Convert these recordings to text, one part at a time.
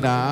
Pereira.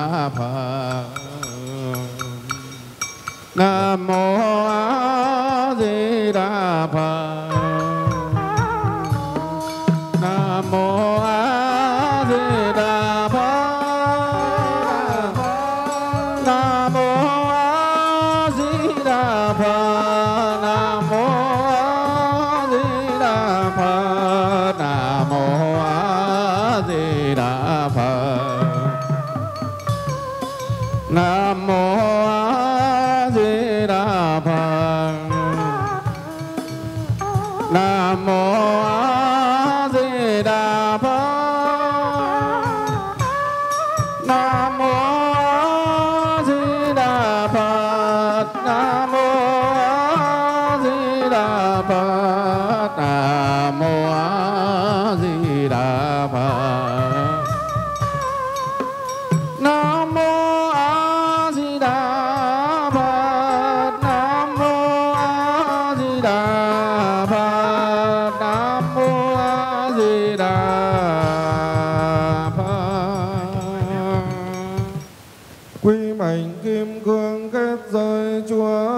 Quy mệnh kim cương kết giới chúa.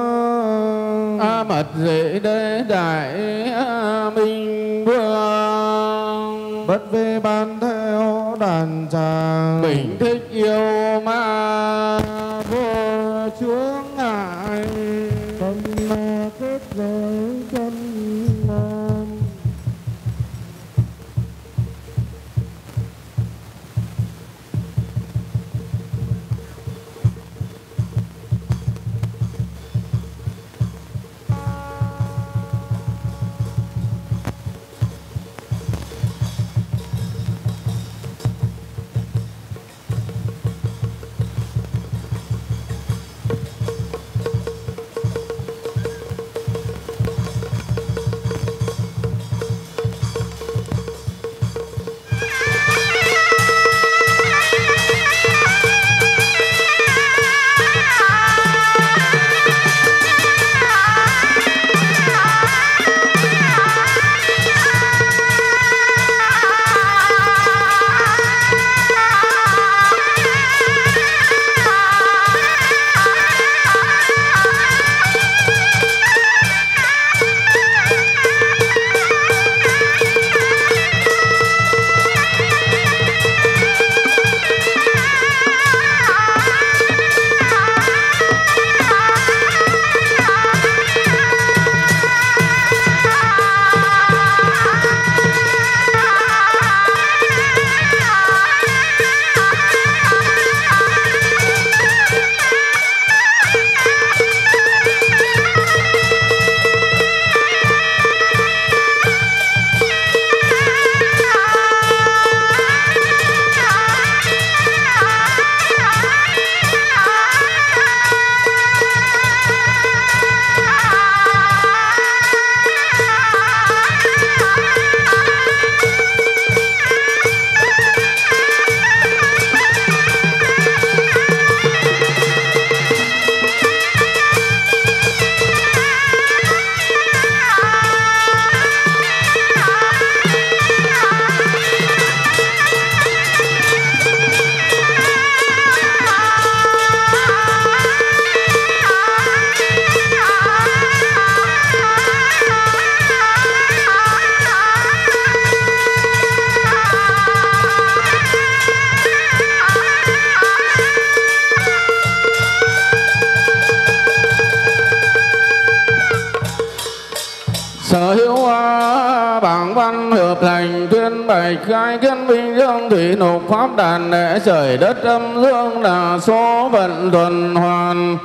A mật dị đế đại minh vương. Bất vi ban theo đàn tràng. Bình thích yêu ma vô chướng văn hợp thành tuyên bày khai kiến minh dương thủy nộp pháp đàn để trời đất âm dương là số vận tuần hoàn.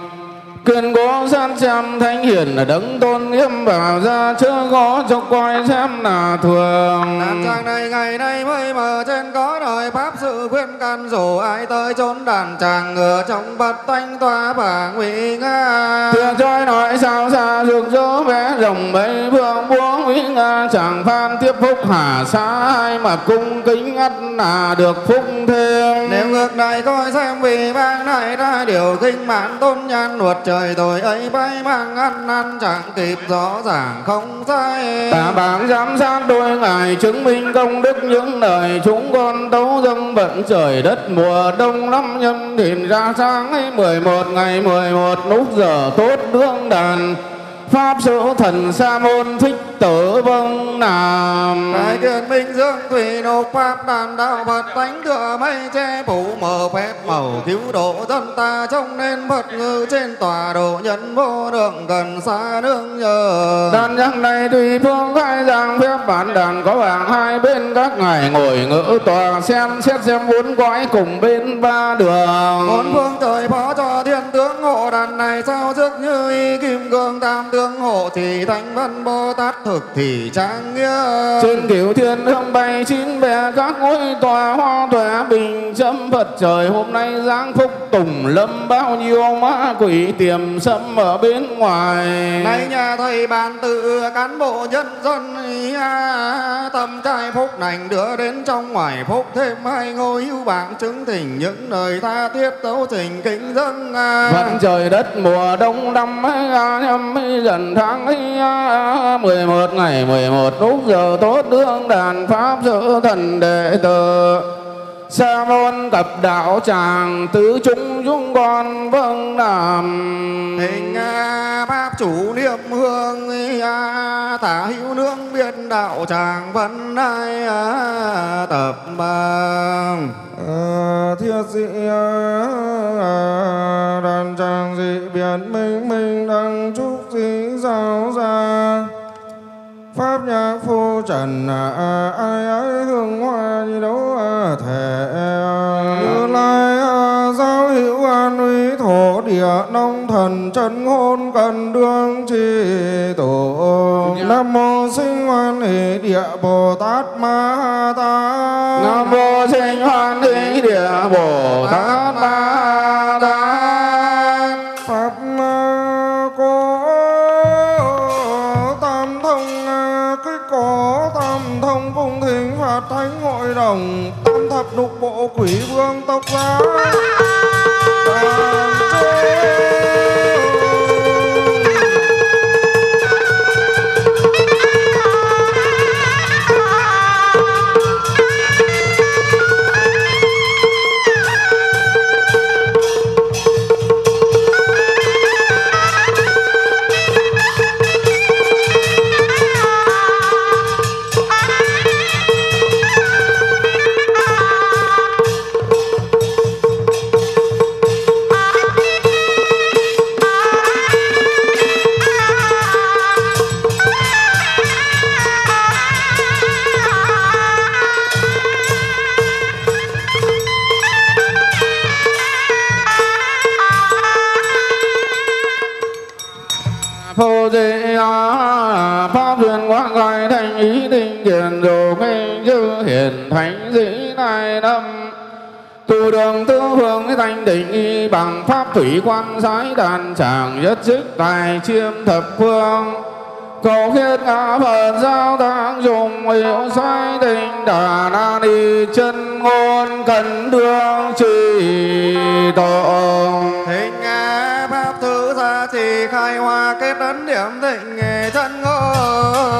Kiên cố san xem thánh hiển là đấng tôn nghiêm bảo ra chớ có cho coi xem là thường. Đàn tràng này ngày nay mới mở trên có đời pháp sự khuyên can rủ ai tới chốn đàn tràng ngựa trong bật tanh tòa bà nguy nga. Thưa trôi nói sao xa rực rỡ vẽ rồng mây vương búa nguy nga. Chẳng phan tiếp phúc hà xa ai mà cung kính ắt là được phúc thêm. Nếu ngược này coi xem vì bang này ra điều kinh mãn tôn nhan luật trời đời tôi ấy bay mang ăn ăn chẳng kịp rõ ràng, không sai. Tà bảng giám sát đôi ngài, chứng minh công đức những đời chúng con tấu dâng vận trời đất mùa đông năm nhân. Thìn ra sáng ấy 11 ngày 11 lúc giờ, tốt đương đàn. Pháp sự thần sa môn thích tử vâng nam. Đại kiền minh dương thủy nộp pháp đàn đạo Phật tánh thừa mây che phủ mở phép màu cứu độ dân ta trông nên Phật ngự trên tòa độ nhân vô lượng gần xa nương nhờ. Đàn nhắc này tùy phương khai giảng phép bản đàn có bảng hai bên các ngài ngồi ngữ tòa xem xét xem bốn cõi cùng bên ba đường. Bốn phương trời phó cho thiên tướng hộ đàn này sao trước như y kim cương tam tướng hộ thì thánh văn bồ tát thực thì trang nghĩa trên cửu thiên hương bay chín bè các ngôi tòa hoa tòa bình chấm phật trời. Hôm nay giáng phúc tùng lâm bao nhiêu ma quỷ tiềm sâm ở bên ngoài. Nay nhà thầy bàn tự cán bộ nhân dân à, tâm trai phúc lành đưa đến trong ngoài phúc. Thêm hai ngôi hữu bảng chứng thỉnh những lời tha thiết tấu trình kính dâng à. Vận trời đất mùa đông năm ấy, à, dần tháng ấy, à, mười 11 ngày 11 lúc giờ tốt đương đàn pháp sự thần đệ tử sa môn cập đạo tràng tứ chúng chúng con vâng làm Hình à, pháp chủ niệm hương à, tả hữu nương biên đạo tràng văn ai à, tập bằng À, thiết dị đàn tràng dị biển minh minh đăng trúc dị giáo ra pháp nhạc phu trần à, à, ai ai hương hoa như đấu à, thể như lai giáo hữu an uy thổ địa nông thần chân hôn cần đương trì tổ. Nam mô sinh hoan hỷ địa bồ tát ma tát. Nam mô sinh hoan hỷ địa bồ tát thánh hội đồng tam thập lục bộ quỷ vương tộc giá Tam năm. Tu đường tứ phương thanh định y bằng pháp thủy quan sái đàn tràng nhất chức tài chiêm thập phương. Cầu khiết ngã phật giao tăng dùng hiệu xoay tình đà na ni chân ngôn cần đương trì tụng Hình à, pháp thứ gia trì khai hoa kết ấn điểm thịnh nghề chân ngôn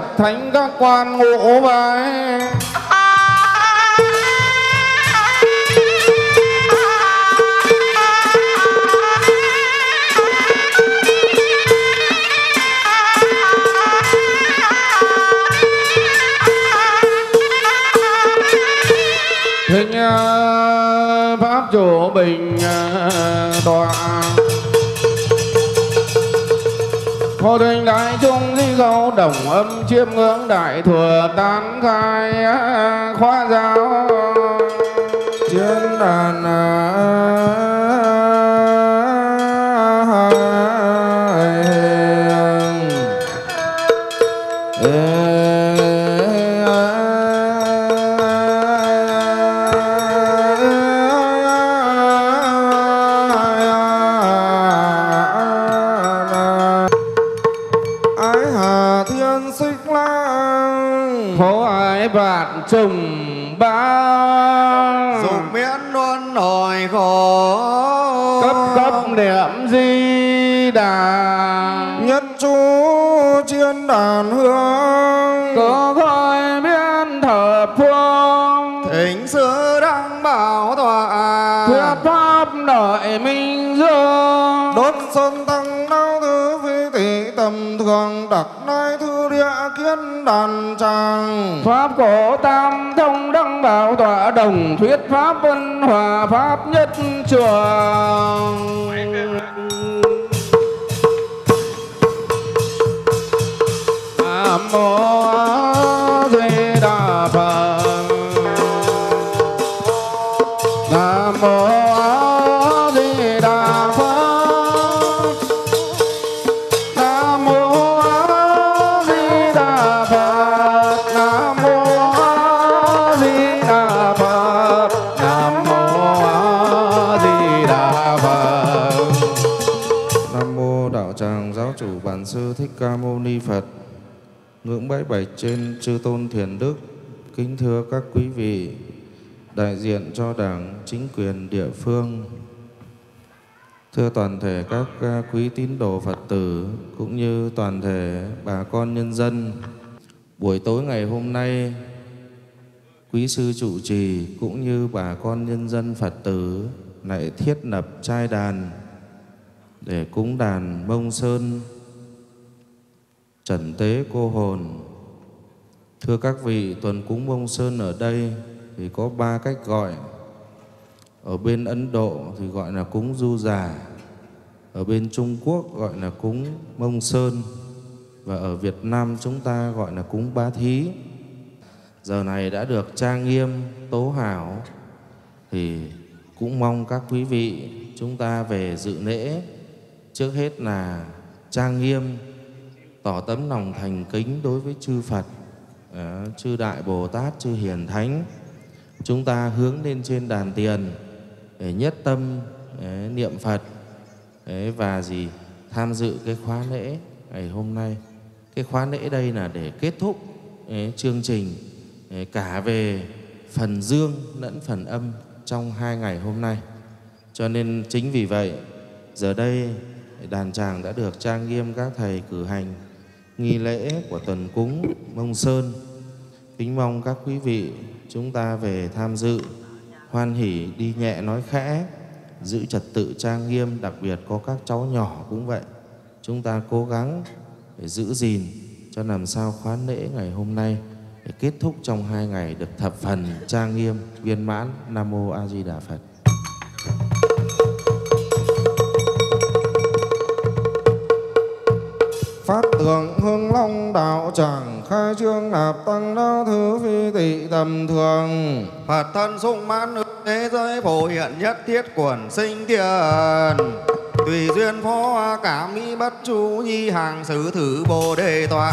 Phật thánh các quan ngũ bài, thính ờ, pháp chủ bình ờ, tọa Phổ tình đại chúng di dấu đồng âm chiêm ngưỡng đại thừa tán khai à, khóa giáo. Chiến đàn à, đàn tràng pháp cổ tam thông đăng bảo tọa đồng thuyết pháp vân hòa, pháp nhất trường. Nam mô Phật. Ngưỡng bãi bạch trên chư tôn thiền đức, kính thưa các quý vị, đại diện cho Đảng, chính quyền địa phương, thưa toàn thể các à, quý tín đồ Phật tử cũng như toàn thể bà con nhân dân. Buổi tối ngày hôm nay, quý sư trụ trì cũng như bà con nhân dân Phật tử lại thiết lập trai đàn để cúng đàn Mông Sơn trần tế cô hồn. Thưa các vị, tuần cúng Mông Sơn ở đây thì có ba cách gọi. Ở bên Ấn Độ thì gọi là cúng Du Già, ở bên Trung Quốc gọi là cúng Mông Sơn và ở Việt Nam chúng ta gọi là cúng Bá Thí. Giờ này đã được trang nghiêm, tố hảo thì cũng mong các quý vị chúng ta về dự lễ trước hết là trang nghiêm tỏ tấm lòng thành kính đối với chư Phật ờ, chư đại Bồ Tát, chư hiền thánh. Chúng ta hướng lên trên đàn tiền để nhất tâm ờ, niệm Phật ờ, và gì? Tham dự cái khóa lễ ngày hôm nay. Cái khóa lễ đây là để kết thúc chương trình cả về phần dương lẫn phần âm trong hai ngày hôm nay. Cho nên chính vì vậy, giờ đây, đàn tràng đã được trang nghiêm các thầy cử hành nghi lễ của tuần cúng Mông Sơn. Kính mong các quý vị chúng ta về tham dự, hoan hỷ đi nhẹ nói khẽ, giữ trật tự trang nghiêm, đặc biệt có các cháu nhỏ cũng vậy. Chúng ta cố gắng để giữ gìn cho làm sao khóa lễ ngày hôm nay để kết thúc trong hai ngày được thập phần trang nghiêm viên mãn Nam mô A Di Đà Phật. Phát tượng hương long đạo tràng khai trương nạp tăng đao thứ phi tị tầm thường. Phật thân sung mãn ức thế giới phổ hiện nhất thiết quần sinh tiền Tùy duyên phó cảm mỹ bất chú nhi hàng sử thử bồ đề tọa.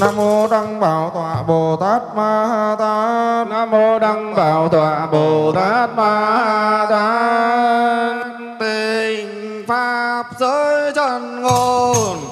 Nam mô Đăng Bảo Tọa Bồ Tát Ma Tát. Nam mô đăng bảo tọa bồ tát ma tát. Tình pháp giới chân ngôn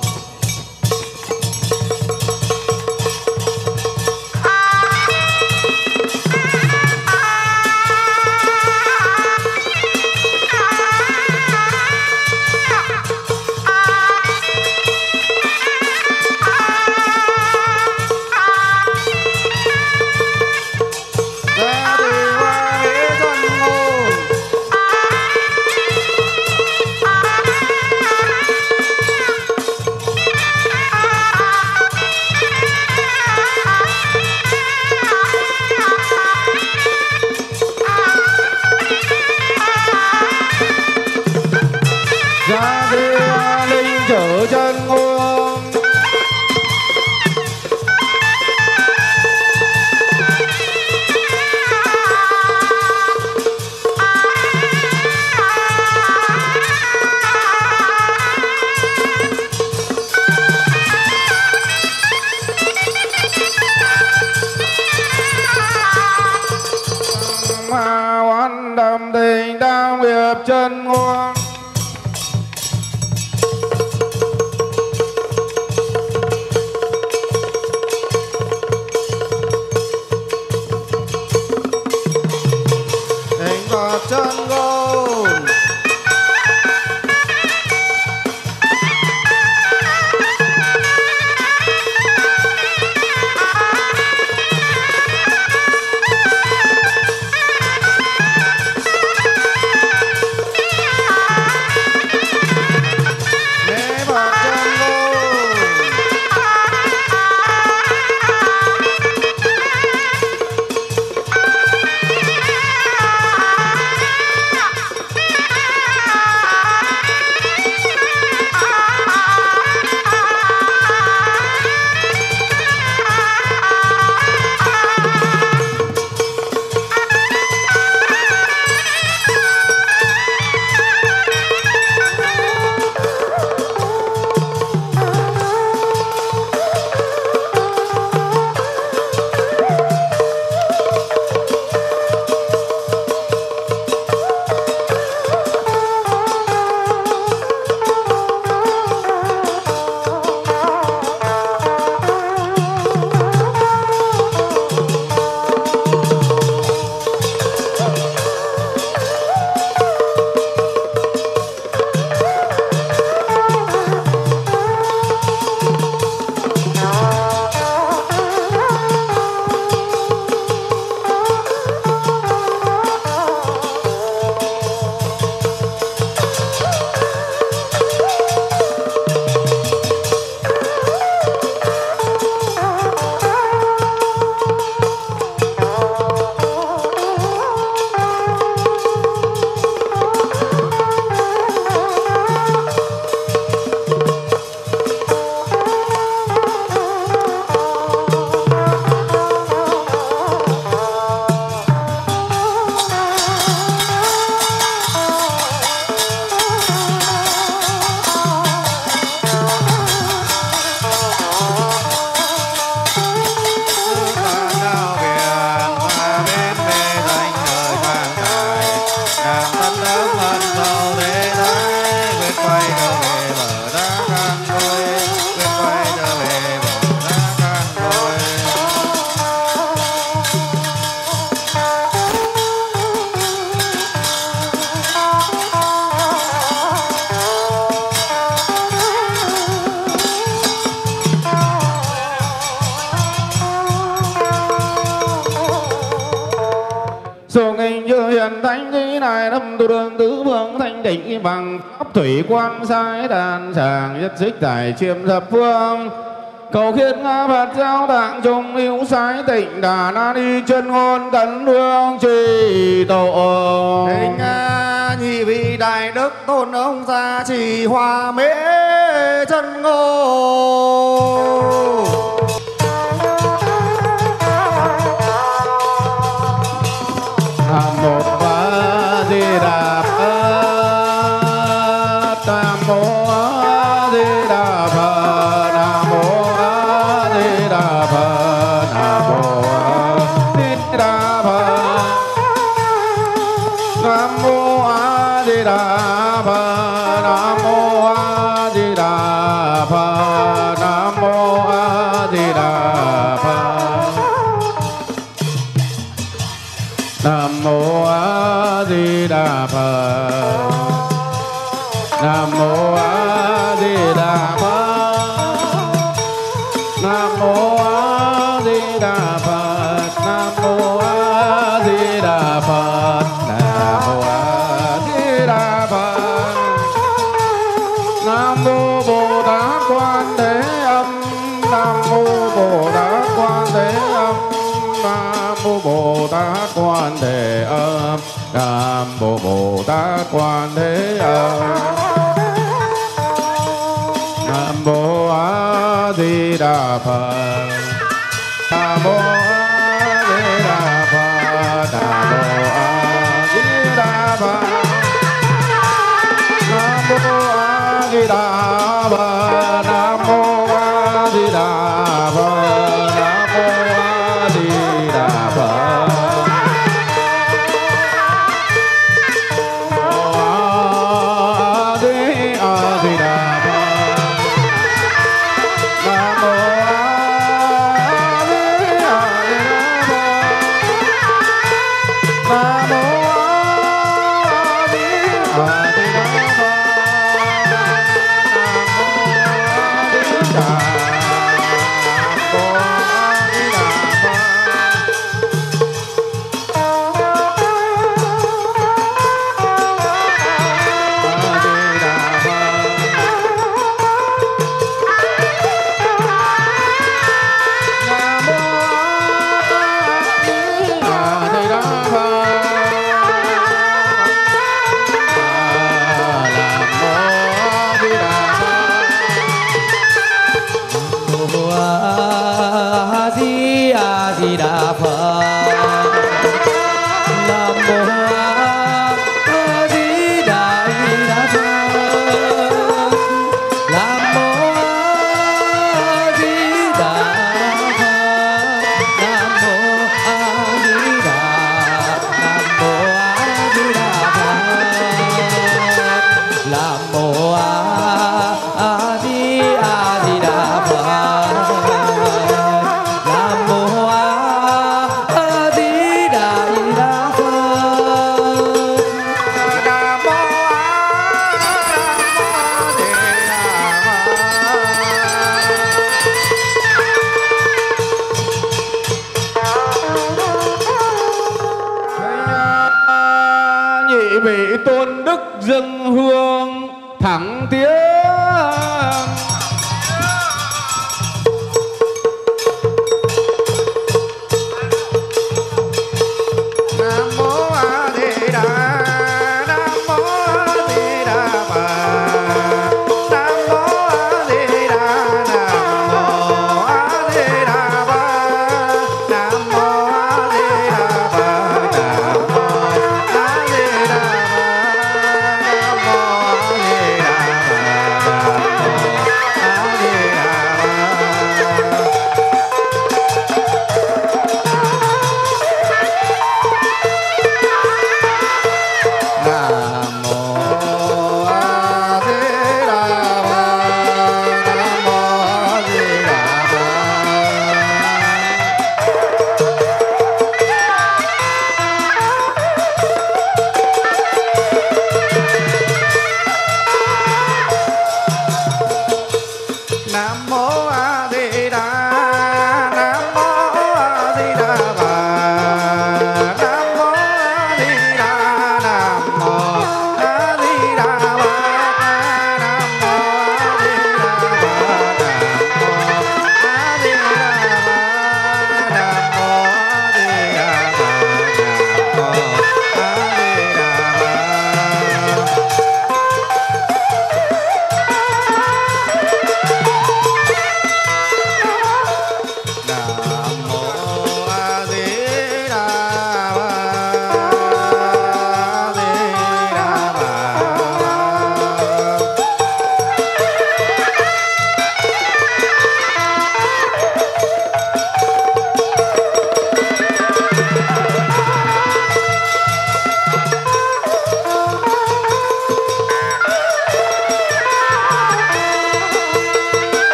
đẹp chân ngoan bằng pháp thủy quan sai đàn tràng nhất xích tài chiêm thập phương. Cầu khiết ngã Phật giáo tạng trung hữu sái tịnh đà na đi chân ngôn cẩn hương trì tổ. Hình a nhị vị đại đức tôn ông gia trì hòa mễ chân ngô Nam mô Nam mô A Di Đà Phật. Nam mô A Di Đà Phật. Nam mô A Di Đà Phật. Nam mô Bồ Tát Quan Thế Âm. Nam mô Bồ Tát Quan Thế Âm. Nam mô Bồ Tát Quan Thế Âm. Nam mô Bồ Tát Quan Thế Âm. Nam đà Radhe Radha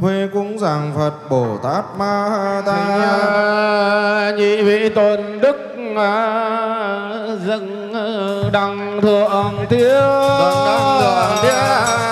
huy Huê cúng giảng Phật Bồ Tát Ma Ta à, Nhị vị tôn đức à, dâng à, đăng thượng thiên Dâng thượng thiên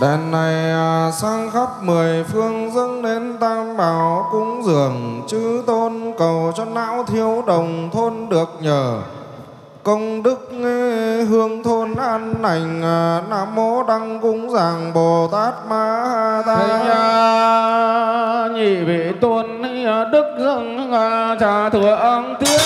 Đèn này à, sang khắp mười phương dâng đến tam bảo cúng dường. Chư tôn cầu cho não thiếu đồng thôn được nhờ. Công đức hương thôn an lành à, nam mô đăng cúng giảng bồ tát ma ta nhị vị tôn à, đức dâng trà thượng tiếng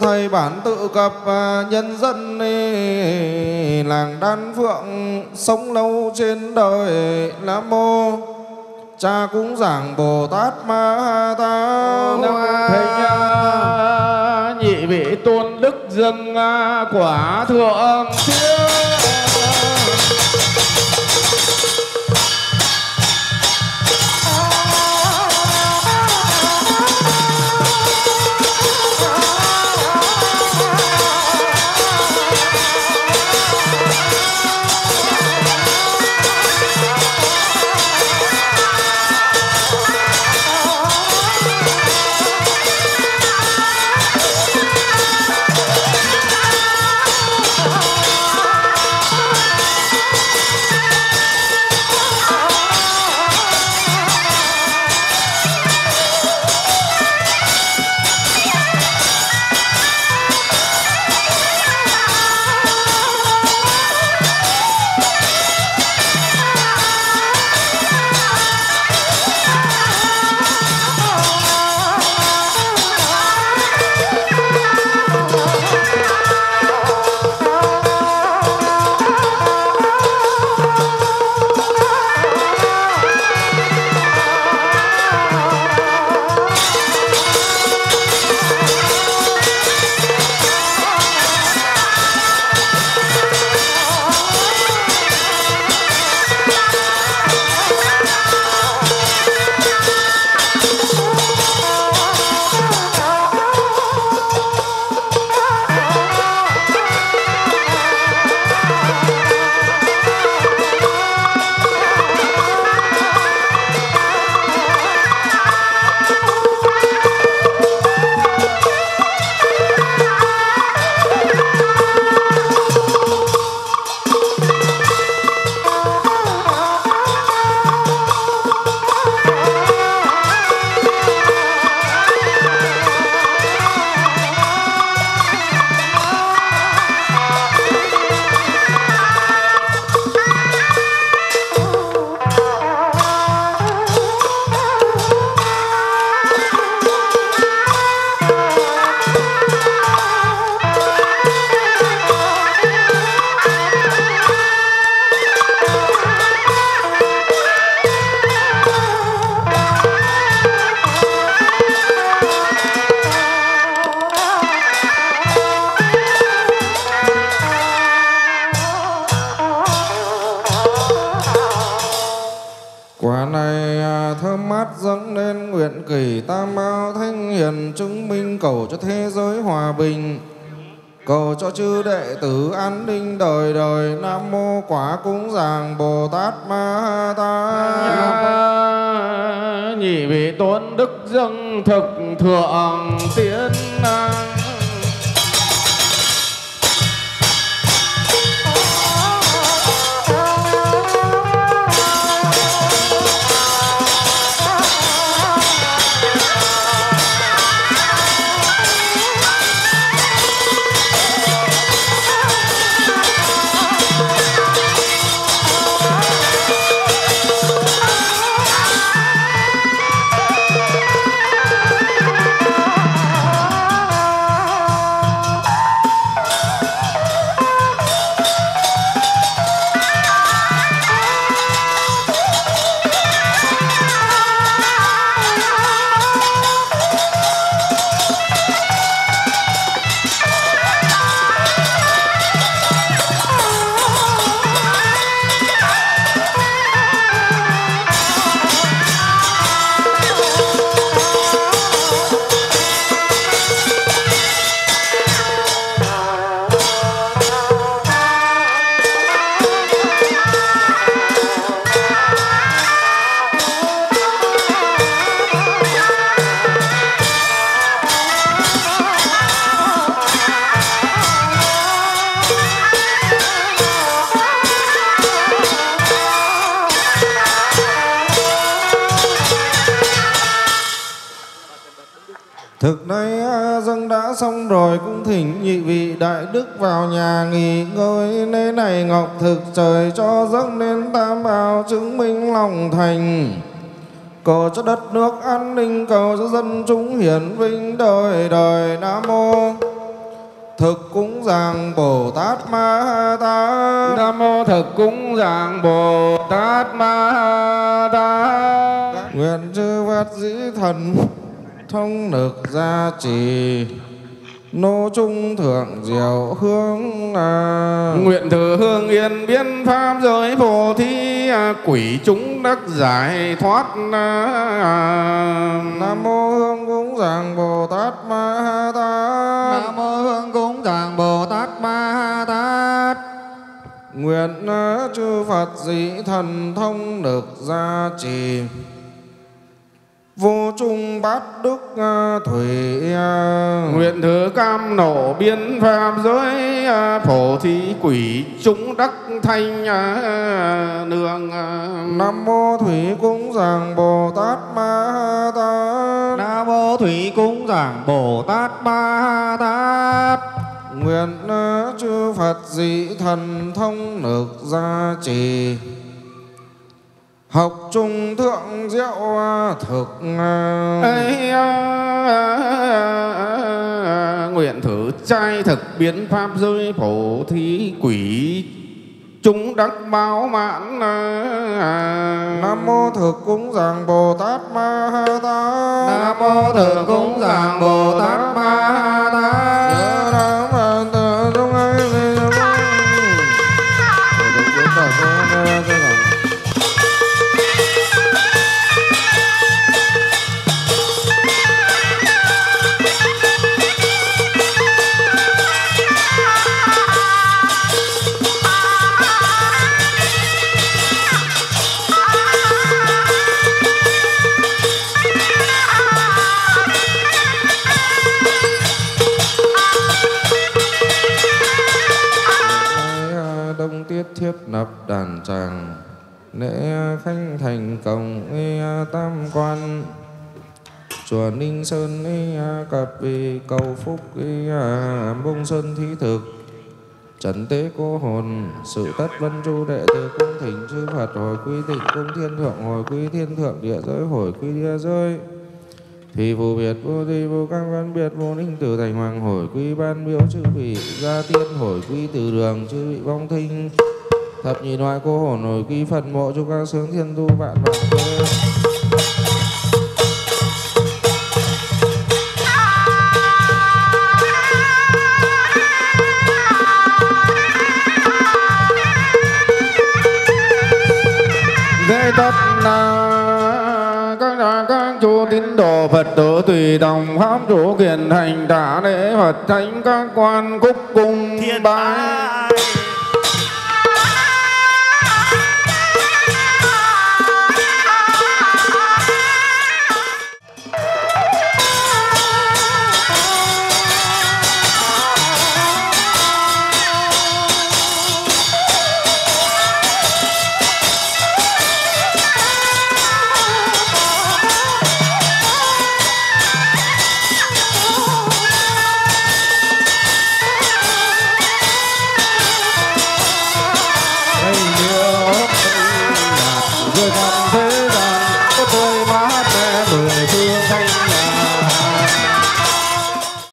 Cho thầy bản tự cập à, nhân dân làng đan phượng Sống lâu trên đời Nam Mô. Cha cũng giảng Bồ Tát Ma Ha Ta Thầy nhị vị tôn đức dân à, quả thượng thiên. Nhị vị tôn đức dâng thực thượng tiến Thực nay à, dâng đã xong rồi cung thỉnh nhị vị đại đức vào nhà nghỉ ngơi. Nơi này ngọc thực trời cho dâng lên tam bảo chứng minh lòng thành. Cầu cho đất nước an ninh, cầu cho dân chúng hiển vinh đời đời Nam Mô. Thực cúng dường Bồ Tát Ma Tát. Nam mô thực cúng dường Bồ Tát Ma Tát. Nguyện chư Phật dĩ thần thông lực gia trì nô trung thượng diệu hương à. Nguyện thử hương yên biến pháp giới phổ thi à, Quỷ chúng đắc giải thoát à. nam mô hương cúng dường bồ tát ma tát Nam mô hương cúng dường Bồ Tát Ma Tát nguyện à, chư phật dĩ thần thông lực gia trì vô trung bát đức à, thủy à. Nguyện thử cam nổ biến pháp giới à, Phổ thí quỷ chúng đắc thanh nương nam mô thủy cúng dường bồ tát ma tát. Nam mô Thủy cúng dường Bồ Tát Ma Tát. Nguyện chư Phật dị thần thông lực gia trì Học trung thượng diệu à, thực à. ấy nguyện thử trai thực biến pháp giới phổ thí quỷ chúng đắc báo mãn à. Nam mô thực cúng dường Bồ Tát Ma Tát Nam mô Thượng cúng dường Bồ Tát Ma Tát lập đàn tràng lễ khánh thành cổng y tam quan. Chùa ninh sơn y à, cập cầu phúc e y bông sơn thí thực. Trần tế cô hồn sự tất vân chu đệ từ cung thỉnh chư phật hồi quy tịnh cung thiên thượng hồi quy thiên thượng địa giới hồi quy địa giới. Thì phù biệt vô thi vô các văn biệt vô ninh tử thành hoàng hồi quy ban miếu chư vị gia tiên hồi quy từ đường chư vị vong thinh thập nhị loại cô hồn hồi quy phật mộ chúng các sướng thiên tu vạn vạn thế. Thế tất là các nhà các chú tín đồ Phật tử tùy đồng pháp chủ kiền hành trả lễ Phật thánh các quan cúc cung thiên bái bái